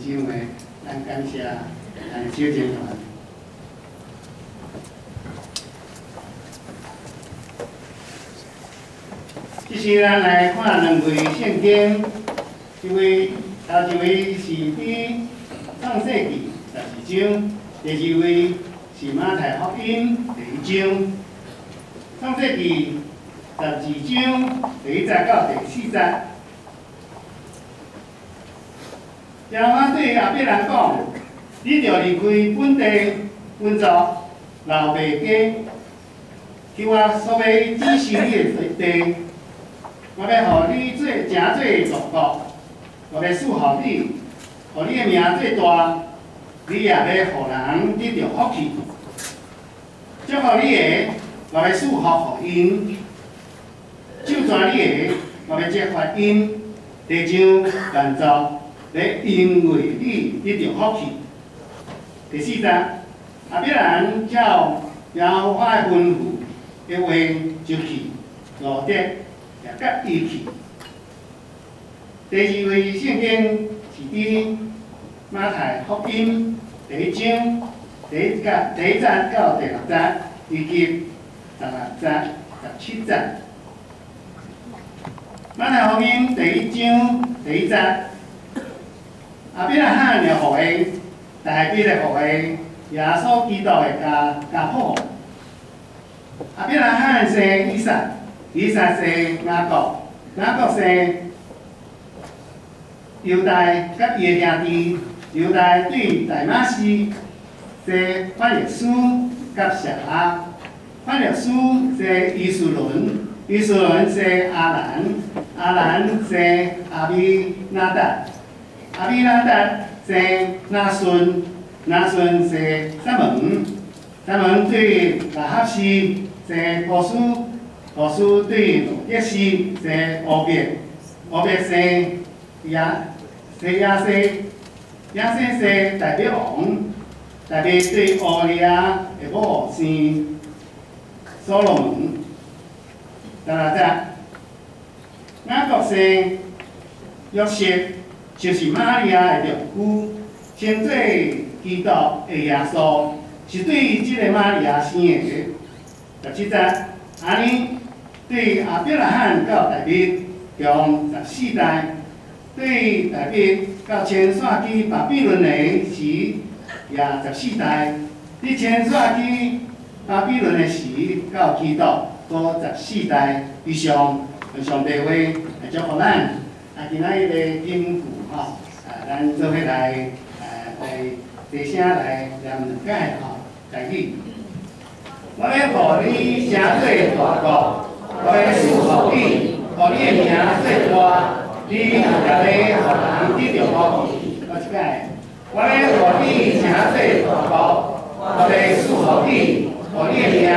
上的，咱感谢咱小集团。这是咱来看两位圣经，一位头一位是伫创世纪十二章，第二位是马太福音第一章。创世纪十二章第一节到第四节。耶和华对亚伯兰讲：，你着离开本地、本族、老爸家，去我所要指示你的地。我要互你做诚做大国，我要赐予你，互你的名做大，你也要互人得到福气。祝福你的，我要祝福互因；就算你的，我要接发因，地上万族，来因为你得到福气。第四章，阿伯兰照妖怪吩咐，一话就去，落得。也甲伊去。第二位圣经是伫马太福音第一章第一节第一节到第六节，以及十六节、十七节。马太福音第一章第一节，阿伯拉罕的后裔，大比的后裔，耶稣基督的家家谱。阿伯拉罕生以撒。以撒生雅各，雅各生犹大甲伊个兄弟，犹大对大马士生法律书甲舍拉，法律书生伊斯伦，伊斯伦生阿兰，阿兰生阿比纳达，阿比纳达生拿顺，拿顺生撒门，撒门对拉哈西生波斯。老师对一时在后边，后边是亚是亚西，亚西是代就是玛利亚的丈夫，称做基督的耶稣，是对这个玛利亚生的，十七只，安尼。对阿伯拉罕到大卫共十四代，对大卫到迁徙去巴比伦的时也十四代，伫迁徙去巴比伦的时到基督都十四代以上。上帝话来祝福咱，啊，今仔日的经句吼，啊，咱做伙来，呃，来提声来念两解吼，台语。我要互你成做大国。我要祝福你，互你的名最大，你也要互人得到福气。我即个，我要互你成做大国，我要祝福你，互你的